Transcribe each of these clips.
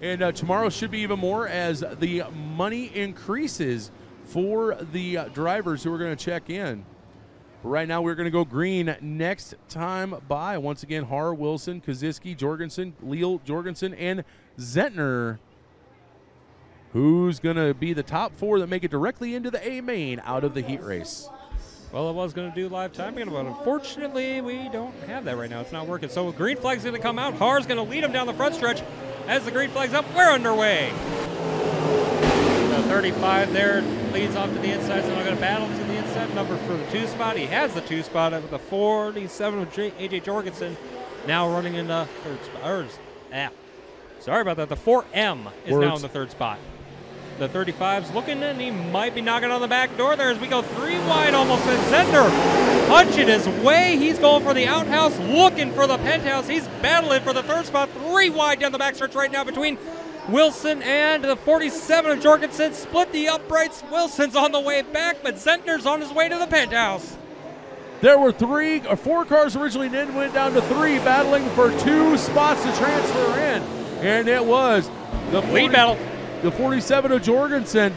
And uh, tomorrow should be even more as the money increases for the uh, drivers who are going to check in. Right now, we're going to go green next time by. Once again, Har, Wilson, Kaziski, Jorgensen, Leal, Jorgensen, and Zentner. Who's going to be the top four that make it directly into the A main out of the heat race? Well, I was going to do live timing, but unfortunately, we don't have that right now. It's not working. So green flag's going to come out. Har's going to lead him down the front stretch. As the green flag's up, we're underway. The 35 there leads off to the inside, so I'm going to battle to the inside number for the two spot. He has the two spot with the 47 of AJ Jorgensen. Now running in the third spot. Or, ah, sorry about that. The 4M is Words. now in the third spot. The 35's looking and he might be knocking on the back door there as we go three wide almost. And Zentner punching his way. He's going for the outhouse, looking for the penthouse. He's battling for the third spot. Three wide down the backstretch right now between Wilson and the 47 of Jorgensen. Split the uprights. Wilson's on the way back, but Zentner's on his way to the penthouse. There were three or four cars originally, and then went down to three, battling for two spots to transfer in. And it was the 40 Lead battle. the 47 of Jorgensen,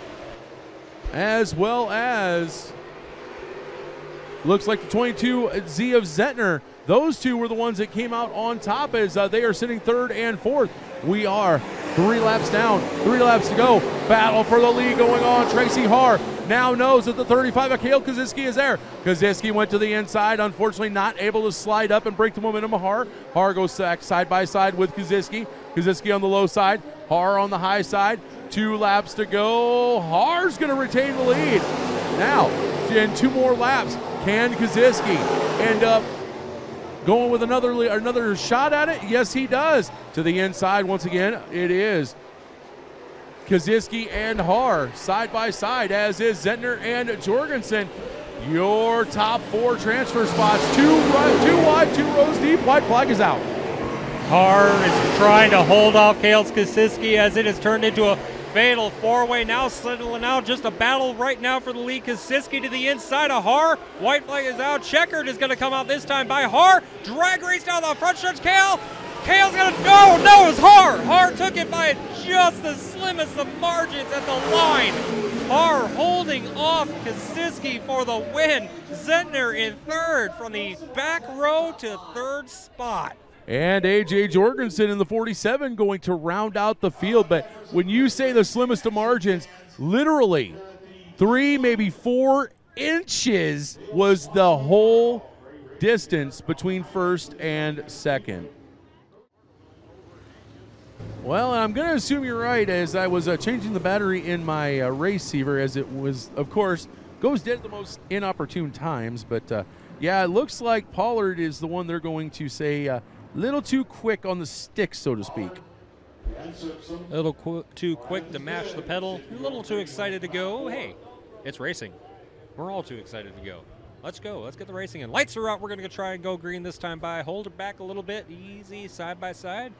as well as looks like the 22 Z of Zentner. Those two were the ones that came out on top as uh, they are sitting third and fourth. We are three laps down, three laps to go. Battle for the lead going on. Tracy Har now knows that the 35 of Kale Kaziski is there. Kaziski went to the inside, unfortunately not able to slide up and break the momentum of Har. Har goes back side by side with Kaziski. Kaziski on the low side, Har on the high side. Two laps to go. Har's going to retain the lead. Now, in two more laps, can Kaziski end up going with another another shot at it? Yes, he does. To the inside once again, it is Kaziski and Har side by side, as is Zentner and Jorgensen. Your top four transfer spots, two two wide, two rows deep. White flag is out. Har is trying to hold off Kale Skasiski as it has turned into a fatal four-way. Now settling out, just a battle right now for the lead. Kasiski to the inside of Har. White flag is out. Checkered is going to come out this time by Har. Drag race down the front stretch. Kale. Kale's going to go. No, it's Har. Har took it by just the slimmest of margins at the line. Har holding off Kasiski for the win. Zentner in third from the back row to third spot. And AJ Jorgensen in the 47 going to round out the field. But when you say the slimmest of margins, literally three, maybe four inches was the whole distance between first and second. Well, I'm going to assume you're right as I was uh, changing the battery in my uh, receiver as it was, of course, goes dead at the most inopportune times. But uh, yeah, it looks like Pollard is the one they're going to say a little too quick on the stick, so to speak. A little qu- too quick to mash the pedal, a little too excited to go. Hey, it's racing. We're all too excited to go. Let's go. Let's get the racing in. Lights are out. We're going to try and go green this time by. Hold it back a little bit. Easy, side by side.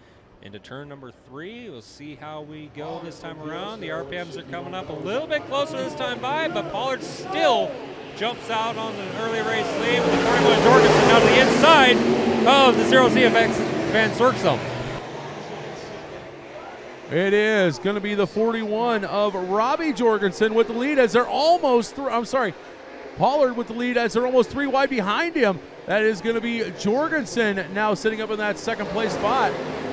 Into turn number three. We'll see how we go this time around. The RPMs are coming up a little bit closer this time by, but Pollard still jumps out on the early race lead with the 41 Jorgensen down to the inside of the Zero ZFX Van Zerksum. It is going to be the 41 of Robbie Jorgensen with the lead as they're almost through. I'm sorry, Pollard with the lead as they're almost three wide behind him. That is going to be Jorgensen now sitting up in that second place spot.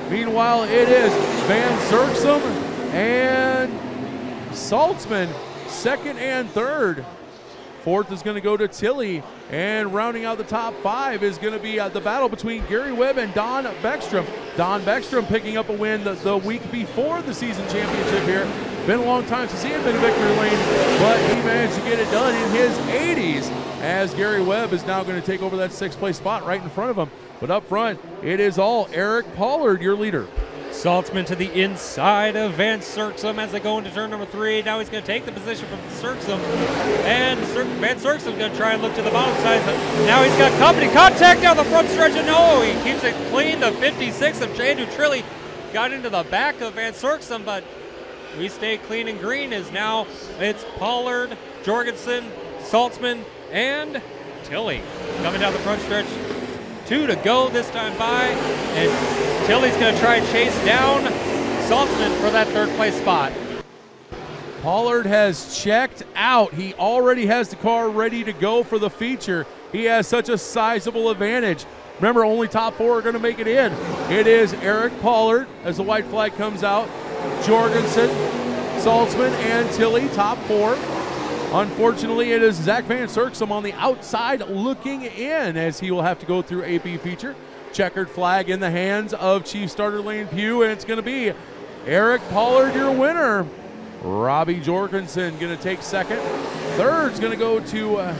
Meanwhile, it is Van Zerksum and Saltzman second and third. Fourth is going to go to Tilly, and rounding out the top five is going to be uh, the battle between Gary Webb and Don Beckstrom. Don Beckstrom picking up a win the, the week before the season championship here. Been a long time since he had been in victory lane, but he managed to get it done in his 80s as Gary Webb is now going to take over that sixth place spot right in front of him. But up front, it is all Eric Pollard, your leader. Saltzman to the inside of Van Zerksum as they go into turn number three. Now he's going to take the position from Zerksum. And Zer- Van Zerksum's going to try and look to the bottom side. Now he's got company contact down the front stretch. And no, he keeps it clean. The 56 of Andrew Trilly got into the back of Van Zerksum, but we stay clean and green as now it's Pollard, Jorgensen, Saltzman, and Tilly coming down the front stretch. Two to go this time by, and Tilly's going to try and chase down Saltzman for that third place spot. Pollard has checked out. He already has the car ready to go for the feature. He has such a sizable advantage. Remember, only top four are going to make it in. It is Eric Pollard as the white flag comes out, Jorgensen, Saltzman, and Tilly, top four. Unfortunately, it is Zach Van Zerksum on the outside looking in as he will have to go through AP feature. Checkered flag in the hands of Chief Starter Lane Pugh, and it's going to be Eric Pollard, your winner. Robbie Jorgensen going to take second. Third's going to go to uh,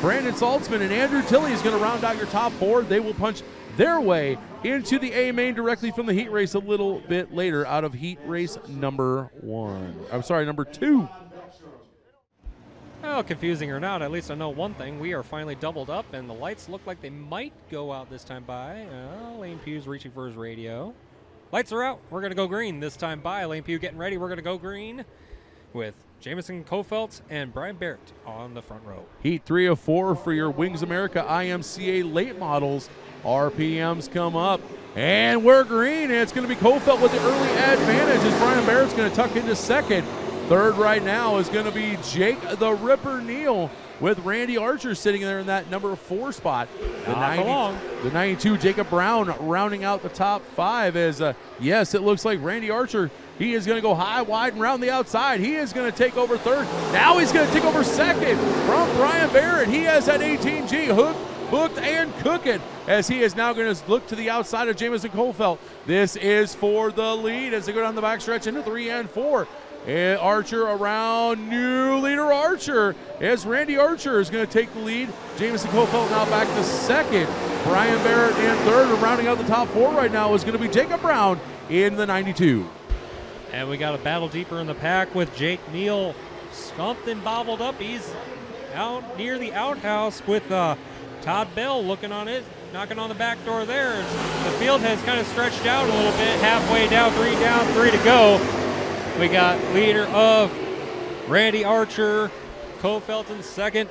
Brandon Saltzman, and Andrew Tilley is going to round out your top four. They will punch their way into the A main directly from the heat race a little bit later out of heat race number one. I'm sorry, number two. Well, confusing or not, at least I know one thing. We are finally doubled up, and the lights look like they might go out this time by. Uh, Lane Pugh's reaching for his radio. Lights are out. We're going to go green this time by. Lane Pugh getting ready. We're going to go green with Jamison Kofelt and Brian Barrett on the front row. Heat three of four for your Wings America IMCA late models. RPMs come up. And we're green, and it's going to be Kofelt with the early advantage as Brian Barrett's going to tuck into second. Third right now is going to be Jake the Ripper Neal with Randy Archer sitting there in that number four spot. The, 90, the 92 Jacob Brown rounding out the top five as, uh, yes, it looks like Randy Archer, he is going to go high, wide, and round the outside. He is going to take over third. Now he's going to take over second from Brian Barrett. He has that 18G hooked, booked, and cooking as he is now going to look to the outside of Jamison Kofelt. This is for the lead as they go down the backstretch into three and four. And Archer around new leader Archer as Randy Archer is going to take the lead. Jamison Kofelt now back to second. Brian Barrett in third. And rounding out the top four right now is going to be Jacob Brown in the 92. And we got a battle deeper in the pack with Jake Neal stumped and bobbled up. He's out near the outhouse with uh, Todd Bell looking on it, knocking on the back door there. The field has kind of stretched out a little bit, halfway down, three down, three to go. We got leader of Randy Archer, Cole Felton second.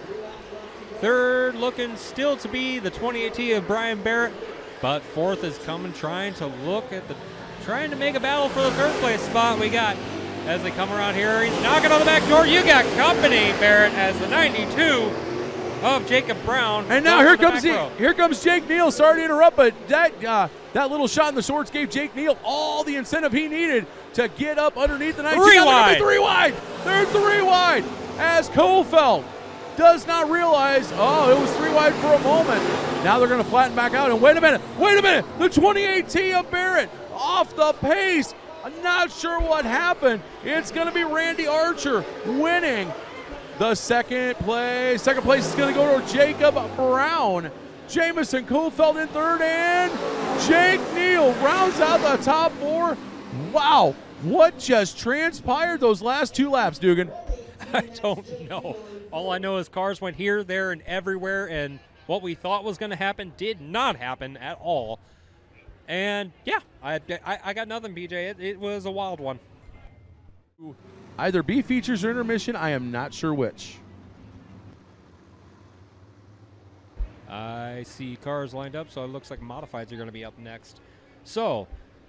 Third looking still to be the 2018 of Brian Barrett, but fourth is coming trying to look at the, trying to make a battle for the third place spot. We got, as they come around here, he's knocking on the back door. You got company, Barrett, as the 92 of Jacob Brown. And now here comes he, here comes Jake Neal. Sorry to interrupt, but that uh, that little shot in the shorts gave Jake Neal all the incentive he needed to get up underneath the 19. Three wide. Three wide. They're three wide. As Kofelt does not realize, oh, it was three wide for a moment. Now they're going to flatten back out. And wait a minute. Wait a minute. The 28T of Barrett off the pace. I'm not sure what happened. It's going to be Randy Archer winning the second place. Second place is going to go to Jacob Brown. Jamison Kofelt in third, and Jake Neal rounds out the top four. Wow, what just transpired those last two laps, Dugan? I don't know. All I know is cars went here, there, and everywhere, and what we thought was going to happen did not happen at all. And yeah, I, I, I got nothing, BJ. It, it was a wild one. Either B features or intermission, I am not sure which. I see cars lined up, so it looks like modifieds are going to be up next. So,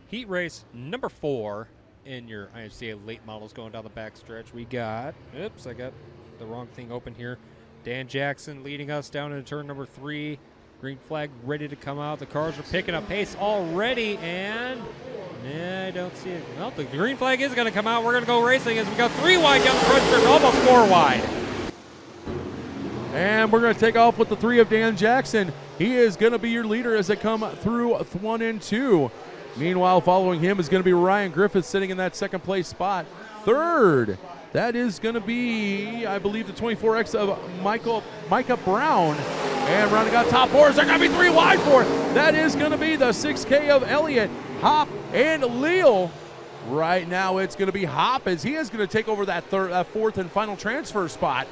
heat race number four in your IMCA late models going down the back stretch. We got, oops, I got the wrong thing open here. Dan Jackson leading us down into turn number three. Green flag ready to come out. The cars are picking up pace already, and nah, I don't see it. Well, the green flag is going to come out. We're going to go racing as we go three wide down the front stretch, almost four wide. And we're going to take off with the three of Dan Jackson. He is going to be your leader as they come through one and two. Meanwhile, following him is going to be Ryan Griffith sitting in that second place spot. Third, that is going to be, I believe, the 24X of Michael Micah Brown. And rounding out top fours, they're going to be three wide for That is going to be the 6K of Elliott, Hop, and Leal. Right now, it's going to be Hop as he is going to take over that third, that fourth and final transfer spot.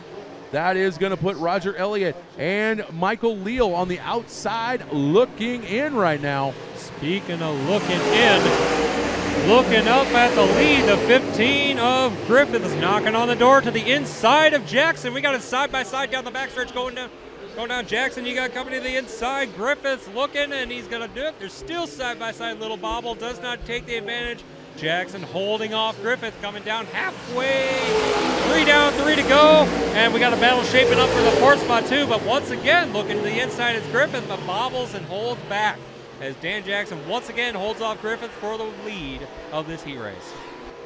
That is going to put Roger Elliott and Michael Leal on the outside looking in right now. Speaking of looking in, looking up at the lead, the 15 of Griffiths knocking on the door to the inside of Jackson. We got it side by side down the backstretch going down. Going down Jackson, you got company to the inside. Griffith's looking and he's going to do it. There's still side by side little bobble. Does not take the advantage Jackson holding off Griffith, coming down halfway. Three down, three to go. And we got a battle shaping up for the fourth spot, too. But once again, looking to the inside is Griffith, but bobbles and holds back as Dan Jackson once again holds off Griffith for the lead of this heat race.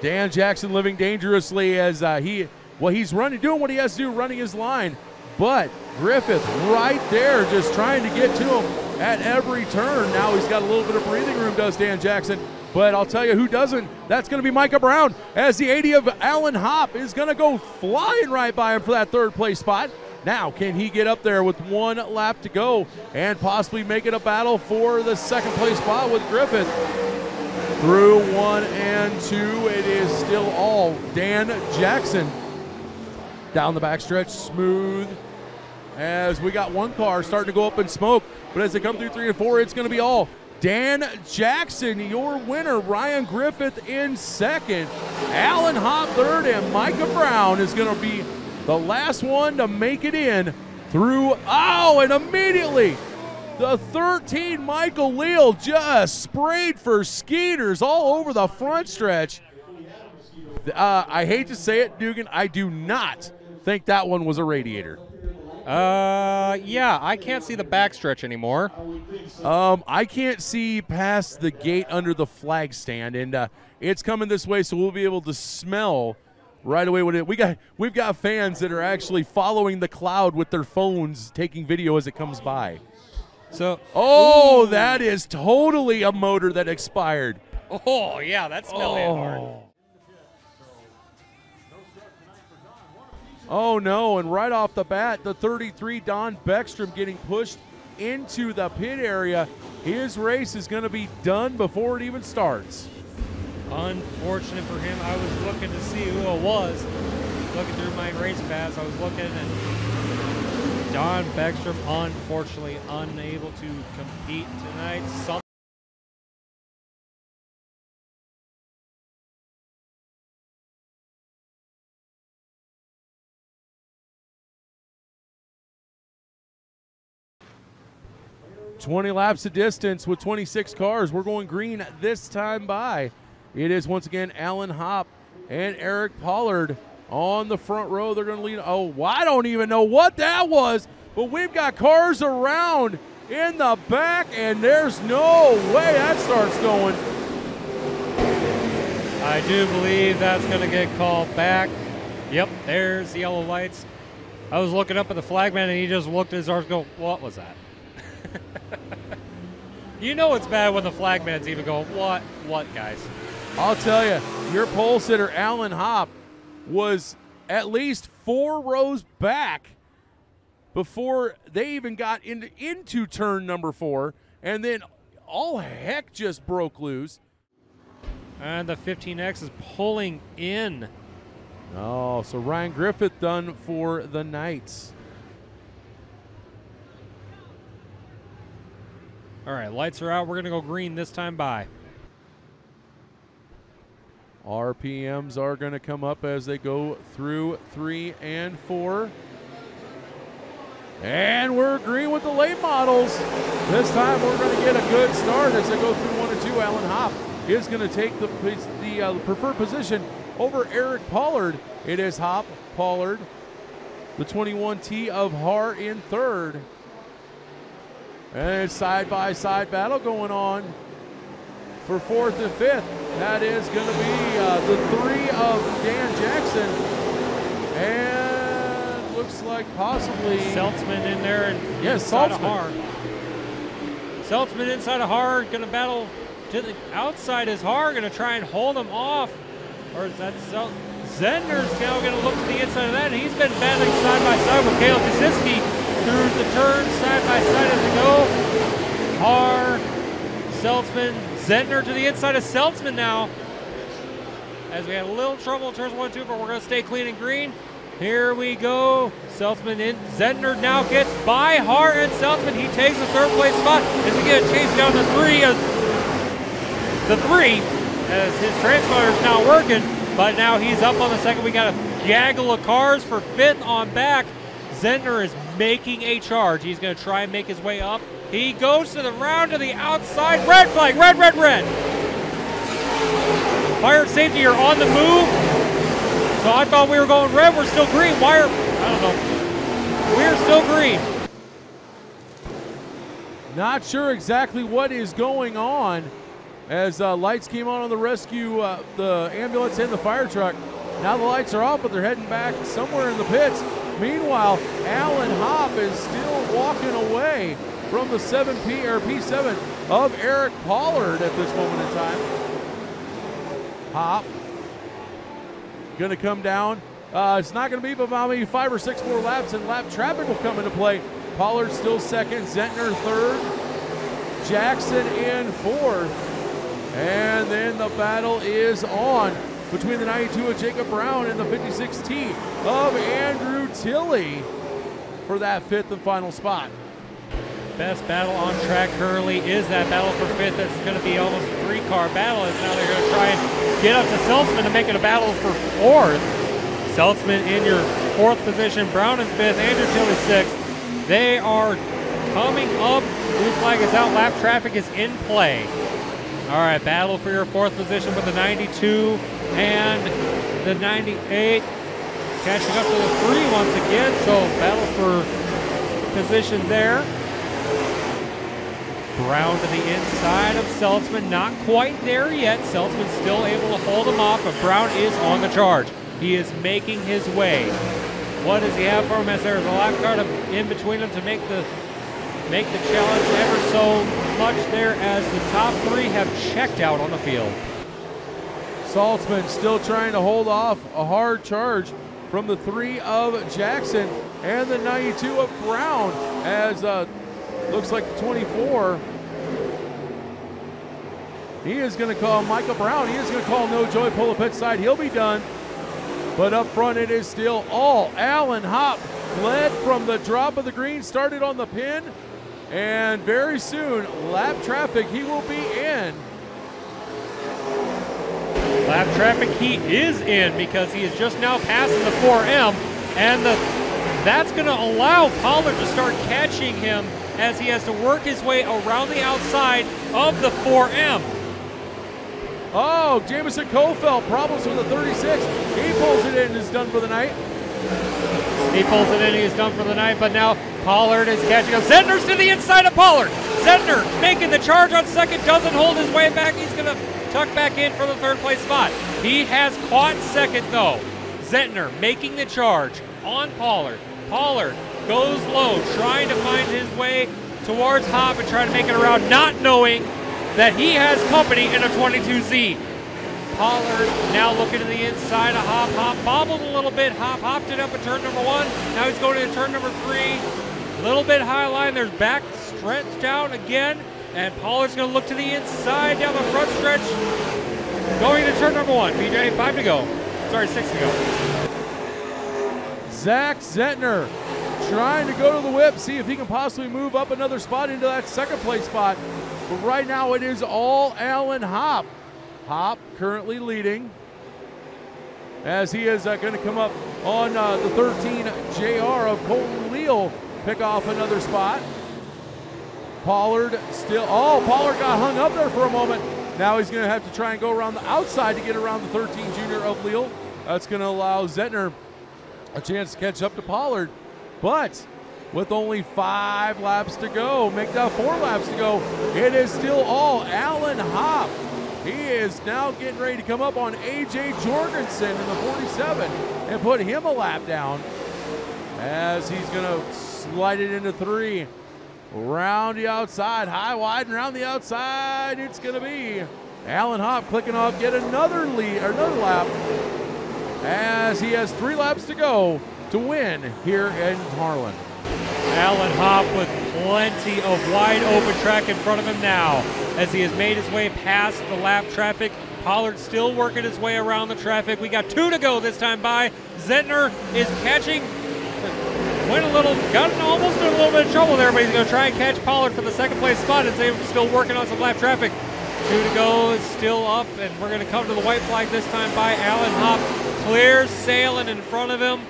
Dan Jackson living dangerously as uh, he, well, he's running, doing what he has to do, running his line. But Griffith right there just trying to get to him at every turn. Now he's got a little bit of breathing room, does Dan Jackson. But I'll tell you who doesn't. That's going to be Micah Brown as the 80 of Allen Hop is going to go flying right by him for that third place spot. Now, can he get up there with one lap to go and possibly make it a battle for the second place spot with Griffith? Through one and two, it is still all Dan Jackson. Down the backstretch, smooth as we got one car starting to go up in smoke. But as they come through three and four, it's going to be all Dan Jackson, your winner. Ryan Griffith in second. Allen Hop third, and Micah Brown is going to be the last one to make it in through. Oh, and immediately the 13 Michael Leal just sprayed for Skeeters all over the front stretch. Uh, I hate to say it, Dugan, I do not think that one was a radiator. Uh, yeah, I can't see the backstretch anymore. Um, I can't see past the gate under the flag stand, and uh, it's coming this way, so we'll be able to smell right away what it. We got we've got fans that are actually following the cloud with their phones, taking video as it comes by. So, oh, ooh. that is totally a motor that expired. Oh yeah, that smelled oh. hard. Oh no, and right off the bat, the 33 Don Beckstrom getting pushed into the pit area. His race is going to be done before it even starts. Unfortunate for him. I was looking to see who it was. Looking through my race pass, I was looking and Don Beckstrom unfortunately unable to compete tonight. Some 20 laps of distance with 26 cars. We're going green this time by. It is once again Alan Hop and Eric Pollard on the front row. They're going to lead. Oh, I don't even know what that was, but we've got cars around in the back, and there's no way that starts going. I do believe that's going to get called back. Yep, there's the yellow lights. I was looking up at the flagman, and he just looked at his arms go, What was that? You know it's bad when the flagman's even going, what, what, guys? I'll tell you, your pole sitter, Allen Hop, was at least four rows back before they even got into, into turn number four, and then all heck just broke loose. And the 15X is pulling in. Oh, so Ryan Griffith done for the Knights. All right, lights are out. We're going to go green this time by. RPMs are going to come up as they go through three and four. And we're green with the late models. This time we're going to get a good start as they go through one and two. Alan Hop is going to take the, the uh, preferred position over Eric Pollard. It is Hop, Pollard, the 21T of Har in third. And side by side battle going on for fourth and fifth. That is going to be uh, the three of Dan Jackson. And looks like possibly. Seltzman in there and yes, inside of Seltzman inside of Har, going to battle to the outside is Har, going to try and hold him off. Or is that Sel- Zentner's now going to look to the inside of that, and he's been battling side by side with Kale Kasiski through the turns side by side as they go. Har, Seltzman, Zentner to the inside of Seltzman now. As we had a little trouble in turns one, two, but we're going to stay clean and green. Here we go. Seltzman in. Zentner now gets by Hart and Seltzman. He takes the third place spot as we get a chase down the three. Of the three as his transponder is now working, but now he's up on the second. We got a gaggle of cars for fifth on back. Zentner is making a charge. He's going to try and make his way up. He goes to the round to the outside. Red flag, red, red, red. Fire safety are on the move. So I thought we were going red. We're still green. Why are, I don't know. We're still green. Not sure exactly what is going on as uh, lights came on on the rescue, uh, the ambulance and the fire truck. Now the lights are off, but they're heading back somewhere in the pits. Meanwhile, Alan Hop is still walking away from the 7P or P7 of Eric Pollard at this moment in time. Hop going to come down. Uh, it's not going to be but maybe five or six more laps, and lap traffic will come into play. Pollard still second, Zentner third, Jackson in fourth. And then the battle is on between the 92 of Jacob Brown and the 56T of Andrew Tilley for that fifth and final spot. Best battle on track currently is that battle for fifth. It's going to be almost a three-car battle. As now they're going to try and get up to Seltzman to make it a battle for fourth. Seltzman in your fourth position, Brown in fifth, Andrew Tilley sixth. They are coming up. Blue flag is out. Lap traffic is in play. All right, battle for your fourth position with the 92 and the 98. Catching up to the three once again. So battle for position there. Brown to the inside of Seltzman. Not quite there yet. Seltzman still able to hold him off, but Brown is on the charge. He is making his way. What does he have for him as there's a lap car in between them to make the make the challenge ever so much there as the top three have checked out on the field. Saltzman still trying to hold off a hard charge from the three of Jackson and the 92 of Brown as uh, looks like the 24 he is going to call Michael Brown. He is going to call no joy, pull pit side. He'll be done. But up front, it is still all Allen Hop led from the drop of the green, started on the pin, and very soon, lap traffic, he will be in. Lap traffic, he is in because he is just now passing the 4M, and the that's going to allow Pollard to start catching him as he has to work his way around the outside of the 4M. Oh, Jamison Kofelt, problems with the 36. He pulls it in and is done for the night. He pulls it in, he's done for the night, but now Pollard is catching up. Zentner's to the inside of Pollard. Zentner making the charge on second, doesn't hold his way back. He's going to tuck back in for the third place spot. He has caught second, though. Zentner making the charge on Pollard. Pollard goes low, trying to find his way towards Hop and trying to make it around, not knowing that he has company in a 22Z. Pollard now looking to the inside of Hop. Hop bobbled a little bit. Hop hopped it up at turn number one. Now he's going into turn number three. A little bit high line. There's back stretched out again. And Pollard's going to look to the inside down the front stretch. Going to turn number one. BJ, five to go. Sorry, six to go. Zach Zentner trying to go to the whip, see if he can possibly move up another spot into that second place spot. But right now it is all Allen Hop. Hop currently leading as he is uh, going to come up on uh, the 13 JR of Colton Leal, pick off another spot. Pollard still, oh, Pollard got hung up there for a moment. Now he's going to have to try and go around the outside to get around the 13 junior of Leal. That's going to allow Zentner a chance to catch up to Pollard. But with only five laps to go. Make that four laps to go. It is still all Allen Hop. He is now getting ready to come up on AJ Jorgensen in the 47 and put him a lap down as he's going to slide it into three. Round the outside, high, wide, and around the outside. It's going to be Allen Hop clicking off, get another lead or another lap as he has three laps to go to win here in Harlan. Allen Hop with plenty of wide open track in front of him now as he has made his way past the lap traffic. Pollard still working his way around the traffic. We got two to go this time by. Zentner is catching, went a little, got almost in a little bit of trouble there, but he's going to try and catch Pollard for the second place spot as they're still working on some lap traffic. Two to go is still up, and we're going to come to the white flag this time by Allen Hop. Clear sailing in front of him.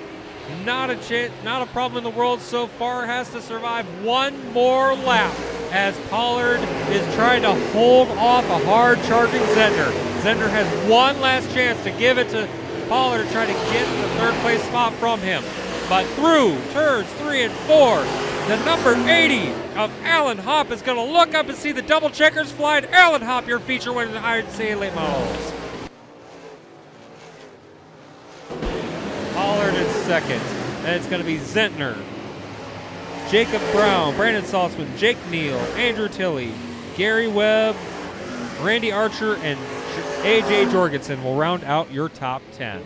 Not a not a problem in the world so far. Has to survive one more lap as Pollard is trying to hold off a hard charging Zentner. Zentner has one last chance to give it to Pollard to try to get the third place spot from him. But through turns three and four, the number 80 of Alan Hop is going to look up and see the double checkers flying. Alan Hop, your feature winner in the IRC late models. Pollard in second. And it's going to be Zentner, Jacob Brown, Brandon Saltzman, Jake Neal, Andrew Tilley, Gary Webb, Randy Archer, and AJ Jorgensen will round out your top 10.